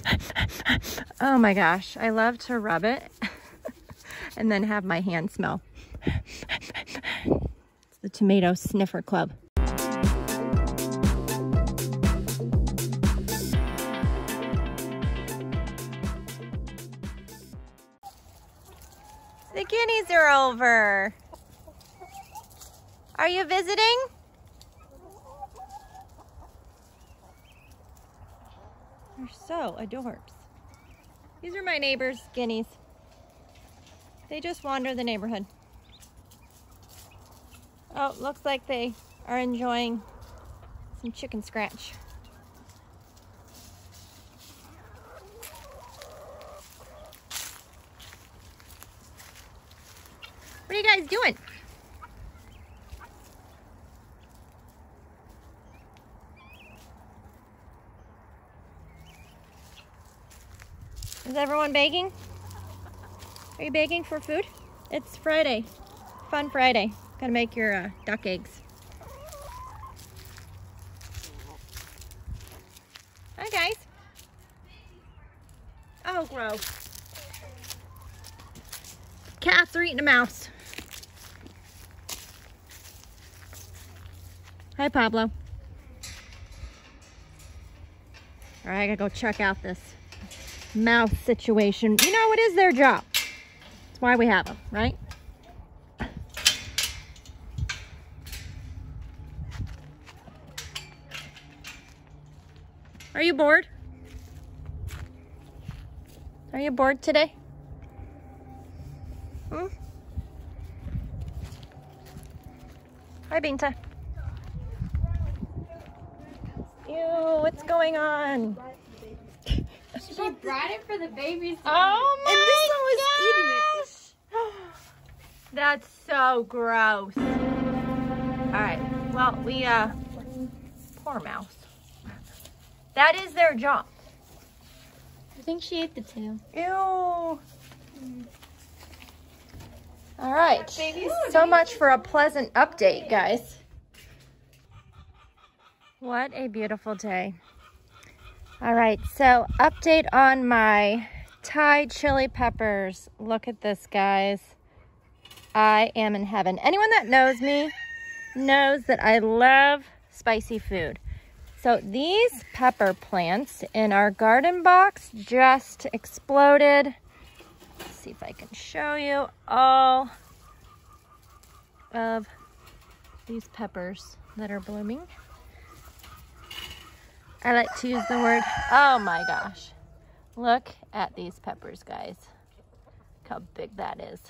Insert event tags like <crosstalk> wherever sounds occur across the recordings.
<laughs> Oh my gosh, I love to rub it <laughs> and then have my hand smell. It's the Tomato Sniffer Club. The guineas are over. Are you visiting? So adorbs. These are my neighbor's guineas. They just wander the neighborhood. Oh, looks like they are enjoying some chicken scratch. What are you guys doing? Is everyone baking? Are you baking for food? It's Friday. Fun Friday. Gotta make your uh, duck eggs. Hi guys. Oh, gross. Cats are eating a mouse. Hi, Pablo. All right, I gotta go check out this mouse situation. You know, it is their job. That's why we have them, right? Are you bored? Are you bored today? Hmm? Hi, Binta. Ew, what's going on? She brought it for the babies. Oh my gosh! <gasps> That's so gross. All right, well, we, uh, poor mouse. That is their job. I think she ate the tail. Ew. All right. So much for a pleasant update, guys. What a beautiful day. All right, so update on my Thai chili peppers. Look at this, guys. I am in heaven. Anyone that knows me knows that I love spicy food. So these pepper plants in our garden box just exploded. Let's see if I can show you all of these peppers that are blooming. I like to use the word, oh my gosh. Look at these peppers, guys. Look how big that is.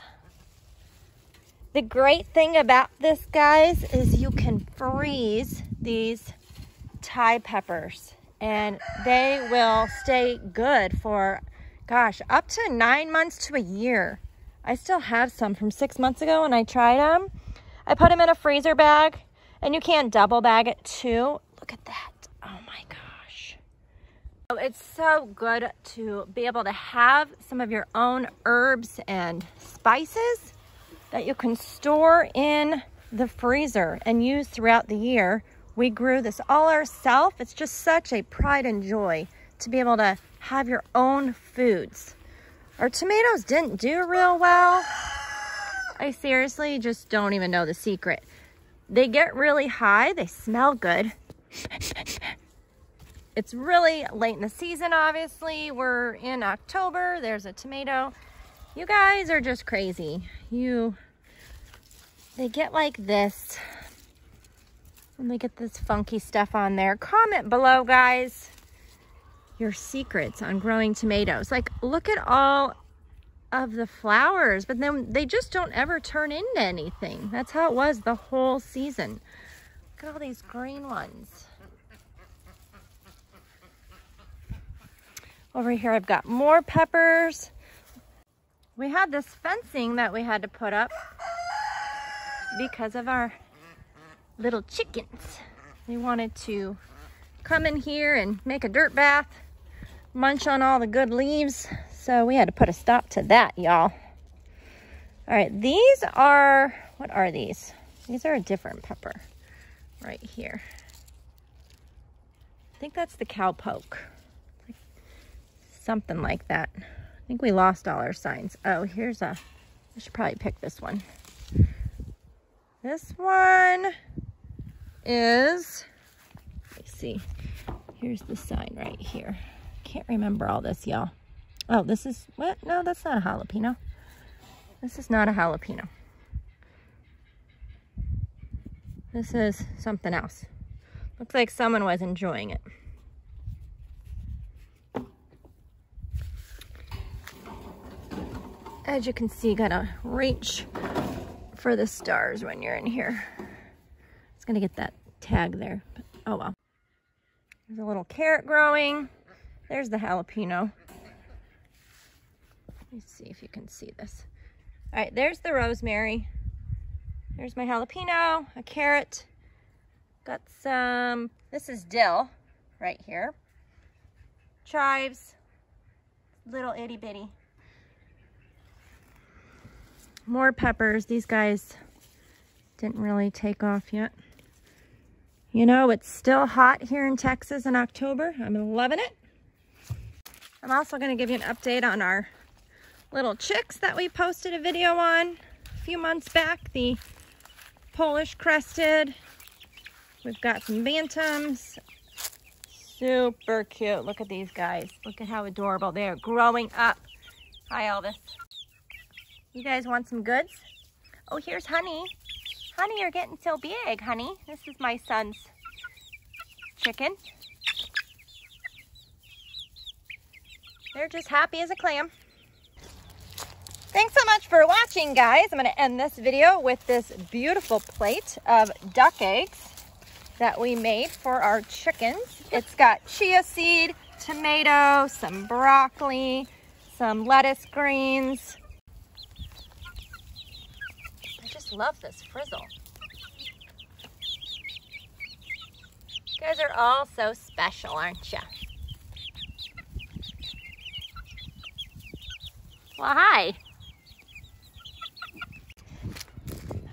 The great thing about this, guys, is you can freeze these Thai peppers and they will stay good for, gosh, up to nine months to a year. I still have some from six months ago when I tried them. I put them in a freezer bag and you can double bag it too. Look at that. It's so good to be able to have some of your own herbs and spices that you can store in the freezer and use throughout the year. We grew this all ourselves. It's just such a pride and joy to be able to have your own foods. Our tomatoes didn't do real well. I seriously just don't even know the secret. They get really high. They smell good. It's really late in the season, obviously. We're in October. There's a tomato. You guys are just crazy. You, they get like this. And they get this funky stuff on there. Comment below, guys, your secrets on growing tomatoes. Like, look at all of the flowers, but then they just don't ever turn into anything. That's how it was the whole season. Look at all these green ones. Over here, I've got more peppers. We had this fencing that we had to put up because of our little chickens. They wanted to come in here and make a dirt bath, munch on all the good leaves. So we had to put a stop to that, y'all. All right, these are, what are these? These are a different pepper right here. I think that's the cowpoke. Something like that. I think we lost all our signs. Oh, here's a, I should probably pick this one. This one is, let me see. Here's the sign right here. Can't remember all this, y'all. Oh, this is, what? No, that's not a jalapeno. This is not a jalapeno. This is something else. Looks like someone was enjoying it. As you can see, gotta reach for the stars when you're in here. It's gonna get that tag there, but oh well. There's a little carrot growing. There's the jalapeno. Let me see if you can see this. All right, there's the rosemary. There's my jalapeno, a carrot. Got some, this is dill right here. Chives, little itty bitty. More peppers. These guys didn't really take off yet. You know, it's still hot here in Texas in October. I'm loving it. I'm also going to give you an update on our little chicks that we posted a video on a few months back. The Polish crested. We've got some bantams. Super cute. Look at these guys. Look at how adorable they are growing up. Hi, Elvis. You guys want some goods? Oh, here's Honey. Honey, you're getting so big, honey. This is my son's chicken. They're just happy as a clam. Thanks so much for watching, guys. I'm going to end this video with this beautiful plate of duck eggs that we made for our chickens. It's got chia seed, tomato, some broccoli, some lettuce greens. I just love this frizzle. You guys are all so special, aren't you? Well, hi.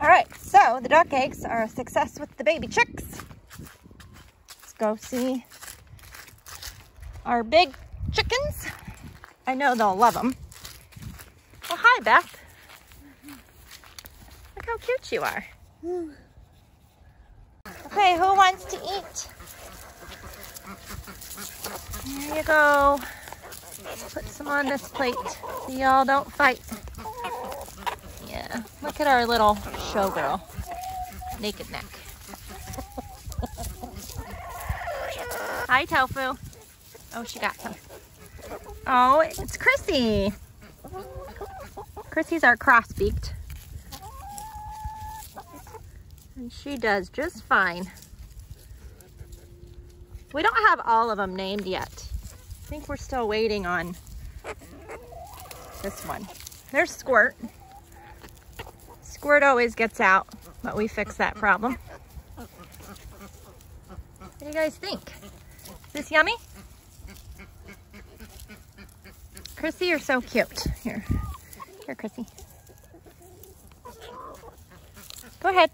All right, so the duck eggs are a success with the baby chicks. Let's go see our big chickens. I know they'll love them. Well, hi, Beth. Cute you are. <sighs> Okay, who wants to eat? There you go. Put some on this plate so y'all don't fight. Yeah, look at our little showgirl. Naked neck. <laughs> Hi, Tofu. Oh, she got some. Oh, it's Chrissy. Chrissy's our cross-beaked. She does just fine. We don't have all of them named yet. I think we're still waiting on this one. There's Squirt. Squirt always gets out, but we fix that problem. What do you guys think? Is this yummy? Chrissy, you're so cute. Here, here, Chrissy. Go ahead.